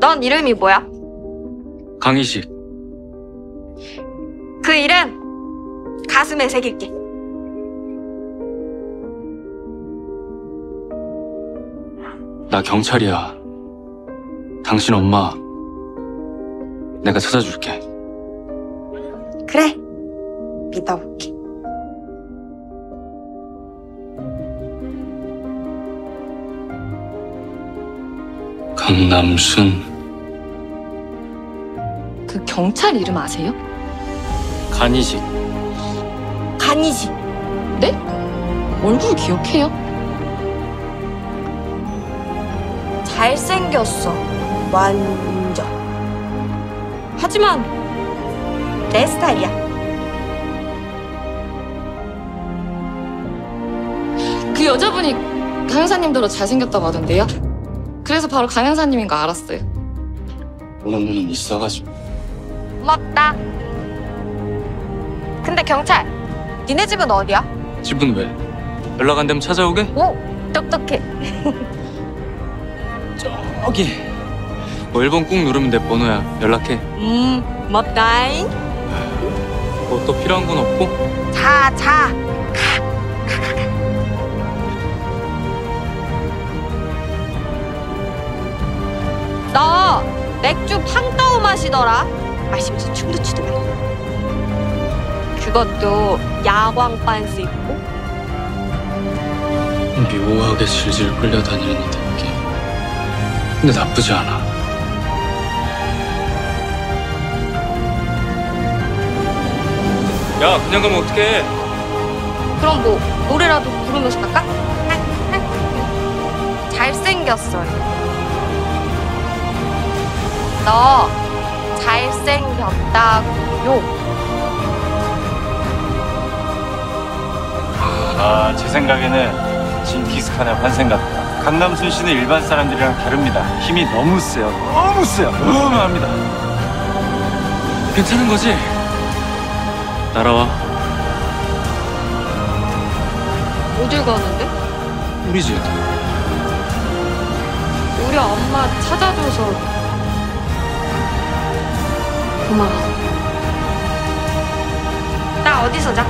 넌 이름이 뭐야? 강희식. 그 이름 가슴에 새길게. 나 경찰이야. 당신 엄마 내가 찾아줄게. 그래. 믿어볼게. 강남순 그 경찰 이름 아세요? 간이식 간이지. 네? 얼굴 기억해요? 잘생겼어. 완전. 하지만 내 스타일이야. 그 여자분이 강영사님대로 잘생겼다고 하던데요? 그래서 바로 강영사님인 거 알았어요. 보는 눈은 있어가지고 고맙다. 근데 경찰, 니네 집은 어디야? 집은 왜? 연락 안 되면 찾아오게? 오, 똑똑해. 저기 뭐 1번 꾹 누르면 내 번호야 연락해 음, 고맙다잉. 뭐 또 필요한 건 없고? 자, 자. 너 맥주 팡따오 마시더라. 마시면서 춤도 추더라. 그것도 야광 빤스 입고. 묘하게 질질 끌려다니는 이 느낌 근데 나쁘지 않아 야 그냥 가면 어떡해 그럼 뭐 노래라도 부르면서 갈까? 잘생겼어요. 너 잘생겼다고요. 아, 제 생각에는 징기스칸의 환생 같다. 강남 순 씨는 일반 사람들이랑 다릅니다. 힘이 너무 세요. 너무 세요. 어마어마합니다. 괜찮은 거지? 따라와 어딜 가는데? 우리 집 우리 엄마 찾아줘서 고마워. 나 어디서 자?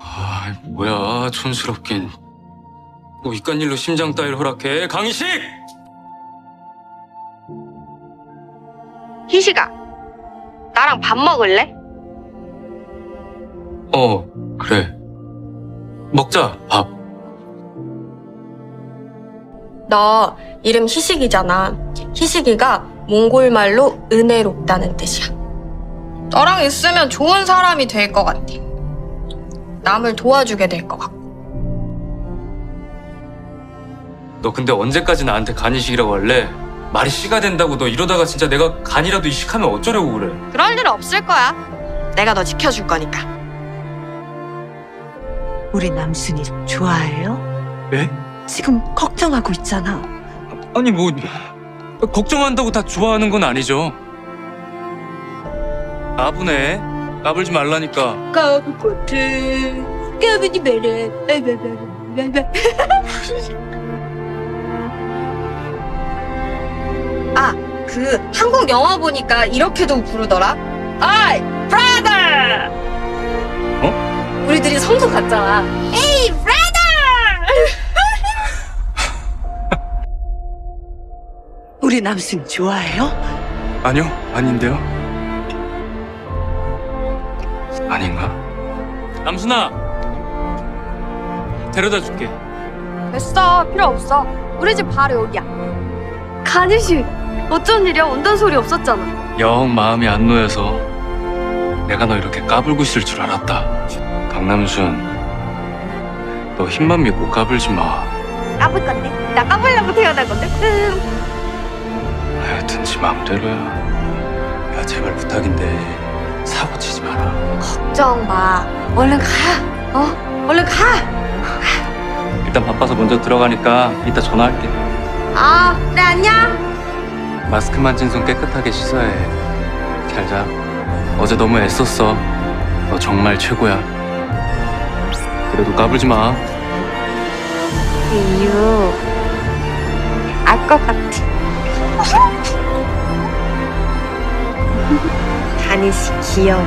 아 뭐야 촌스럽긴 뭐 이깟 일로 심장 따위를 허락해 강희식! 희식아, 나랑 밥 먹을래? 어 그래 먹자 밥 너 이름 희식이잖아. 희식이가 몽골 말로 은혜롭다는 뜻이야. 너랑 있으면 좋은 사람이 될 것 같아. 남을 도와주게 될 것 같고. 너 근데 언제까지 나한테 간이식이라고 할래? 말이 씨가 된다고 너 이러다가 진짜 내가 간이라도 이식하면 어쩌려고 그래 그럴 일 없을 거야. 내가 너 지켜줄 거니까. 우리 남순이 좋아해요? 네? 지금 걱정하고 있잖아. 아니 뭐 걱정한다고 다 좋아하는 건 아니죠 까부네 까불지 말라니까 까부거든. 까부지 마라. 아, 그 한국 영화 보니까 이렇게도 부르더라. 아이, 브라더! 어? 우리들이 성수 갔잖아. 에이, 브라더! 우리 남순 좋아해요? 아니요 아닌데요 아닌가? 남순아 데려다 줄게 됐어, 필요 없어. 우리 집 바로 여기야. 간이씨, 어쩐 일이야? 온다는 소리 없었잖아. 영 마음이 안 놓여서 내가 너 이렇게 까불고 있을 줄 알았다 강남순 너 힘만 믿고 까불지 마 까불 건데? 나 까불려고 태어난 건데? 음. 하여튼 지 맘대로야 야 제발 부탁인데 사고 치지 마라 걱정 마. 얼른 가. 어? 얼른 가. 일단 바빠서 먼저 들어가니까 이따 전화할게 아, 그래, 안녕. 마스크 만진 손 깨끗하게 씻어야 해. 잘 자. 어제 너무 애썼어. 너 정말 최고야. 그래도 까불지 마. 그 이유 알 것 같아. 다니씨 귀여워.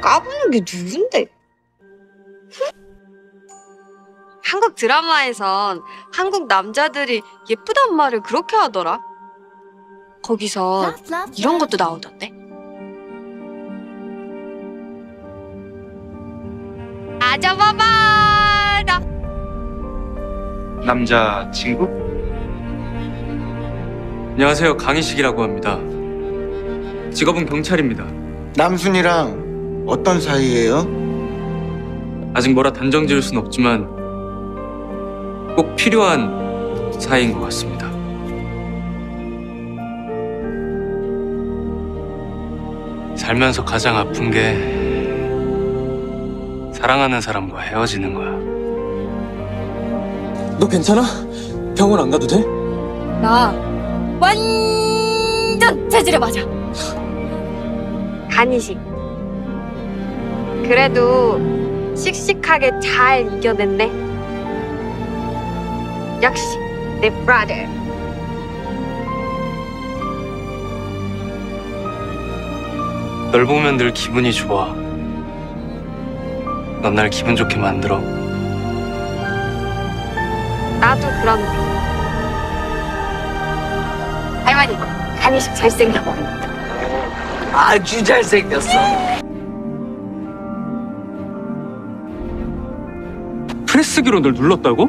까부는 게 누군데? 한국 드라마에선 한국 남자들이 예쁘단 말을 그렇게 하더라. 거기서 이런 것도 나오던데. 아자바바 나 남자 친구? 안녕하세요. 강희식이라고 합니다. 직업은 경찰입니다. 남순이랑 어떤 사이예요? 아직 뭐라 단정 지을 순 없지만 꼭 필요한 사이인 것 같습니다. 살면서 가장 아픈 게 사랑하는 사람과 헤어지는 거야. 너 괜찮아? 병원 안 가도 돼? 나 완전 체질에 맞아. 간이식. 그래도 씩씩하게 잘 이겨냈네. 역시 내 브라더. 널 보면 늘 기분이 좋아. 넌 날 기분 좋게 만들어. 나도 그런데. 할머니, 간이식 잘생겨. 아주 잘생겼어. 프레스기로 널 눌렀다고?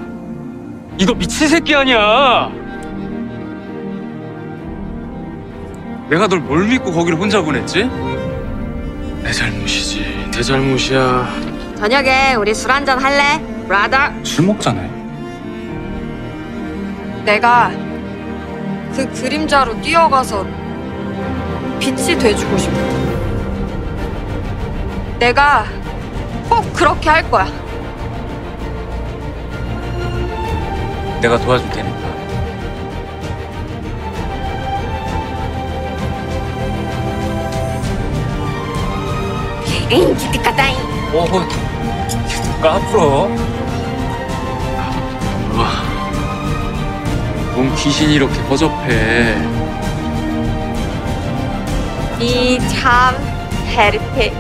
이거 미친 새끼 아니야! 내가 널 뭘 믿고 거기를 혼자 보냈지? 내 잘못이지, 내 잘못이야. 저녁에 우리 술 한잔 할래? 브라더. 술 먹자네. 내가 그 그림자로 뛰어가서 빛이 돼주고 싶어. 내가 꼭 그렇게 할 거야. 내가 도와줄 테니까. 엥, 기특하다잉. 어, 까불어. 우와. 뭔 귀신이 이렇게 허접해. 이 참 헤르페.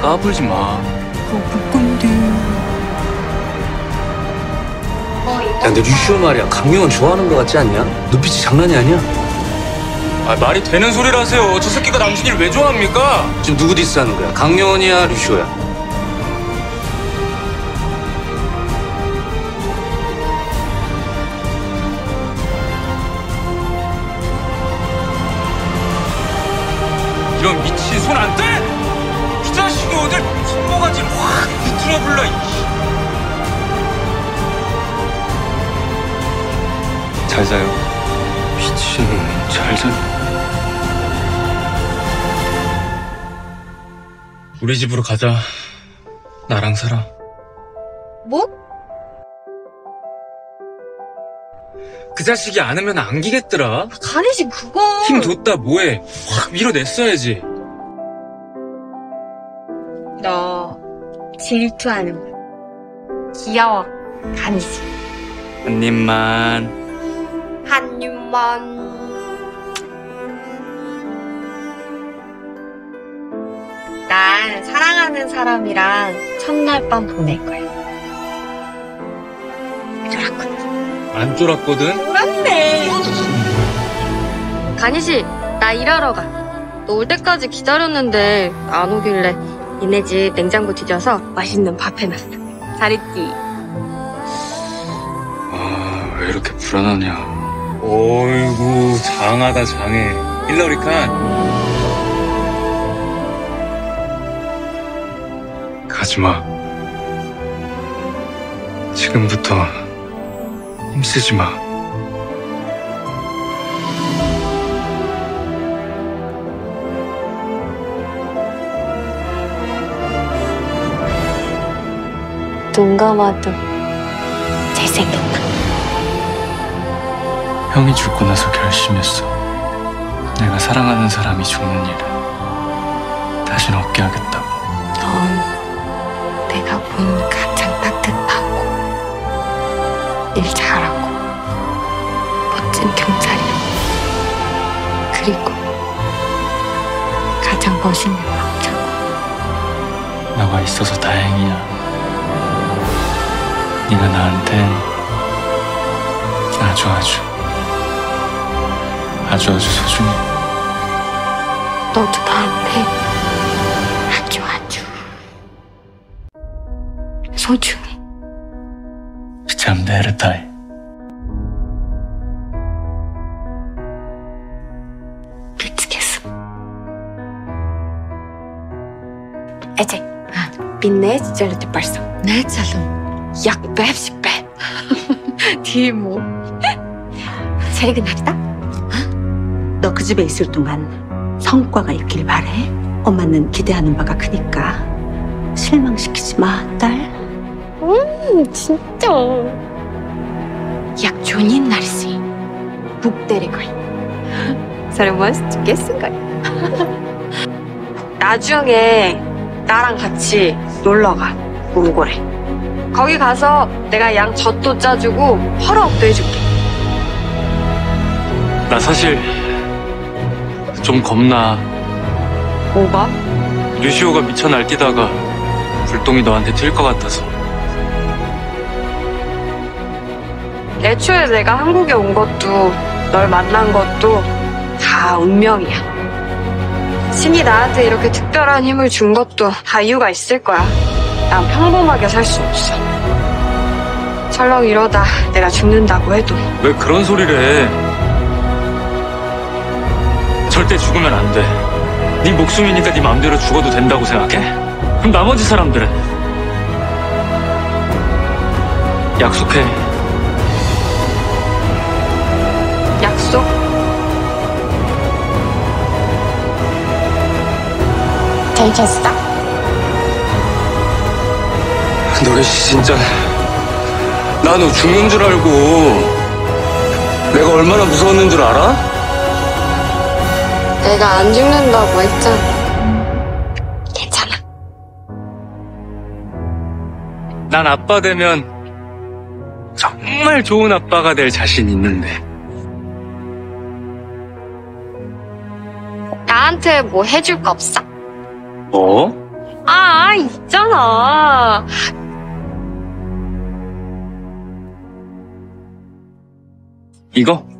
까불지 마. 야, 근데 류시오 말이야. 강명은 좋아하는 거 같지 않냐? 눈빛이 장난이 아니야. 아, 말이 되는 소리를 하세요. 저 새끼가 남준이를 왜 좋아합니까? 지금 누구 디스하는 거야? 강명원이야, 류시오야? 우리 집으로 가자. 나랑 살아. 뭐? 그 자식이 안으면 안기겠더라. 간이식 그거. 힘 줬다 뭐해? 확 밀어냈어야지. 너 질투하는 거. 귀여워. 간이식. 한 입만. 한 입만. 난 사랑하는 사람이랑 첫날 밤 보낼 거야. 쫄았거든. 안 쫄았거든? 쫄았네. 간이 씨, 나 일하러 가. 너 올 때까지 기다렸는데 안 오길래 니네 집 냉장고 뒤져서 맛있는 밥 해놨어. 잘했지? 아, 왜 이렇게 불안하냐. 어이구, 장하다, 장해. 힐러리 칸. 하지 마. 지금부터 힘쓰지 마. 눈 감아도 잘생겼다. 형이 죽고 나서 결심했어. 내가 사랑하는 사람이 죽는 일을 다신 없게 하겠다고. 본 가장 따뜻하고 일 잘하고 멋진 경찰이야. 그리고 가장 멋있는 남자고. 너가 있어서 다행이야. 네가 나한텐 아주 아주 아주 아주 소중해. 너도 나한테 소중해. 비참베르타이. 미치겠어. Ece, binne çiçeği yaparsın. Ne çalım? Yak hepsi ben. Değil mi? 세력은 나다? 너그 집에 있을 동안 성과가 있길 바래. 엄마는 기대하는 바가 크니까 실망시키지 마, 딸. 진짜. 약 좋은 날씨. 북대리 걸. 사람 맛있겠은 거야. 나중에 나랑 같이 놀러 가. 몽골에. 거기 가서 내가 양 젖도 짜주고 헐업도 해줄게. 나 사실 좀 겁나. 뭐가? 류시오가 미쳐 날뛰다가 불똥이 너한테 튈 것 같아서. 애초에 내가 한국에 온 것도 널 만난 것도 다 운명이야. 신이 나한테 이렇게 특별한 힘을 준 것도 다 이유가 있을 거야. 난 평범하게 살 수 없어. 설령 이러다 내가 죽는다고 해도 왜 그런 소리를 해? 절대 죽으면 안 돼. 네 목숨이니까 네 마음대로 죽어도 된다고 생각해? 그럼 나머지 사람들은? 약속해. 되겠어? 너네 진짜 나 너 죽는 줄 알고 내가 얼마나 무서웠는 줄 알아? 내가 안 죽는다고 했잖아. 괜찮아. 난 아빠 되면 정말 좋은 아빠가 될 자신 있는데 나한테 뭐 해줄 거 없어? 뭐? 아, 있잖아. 이거?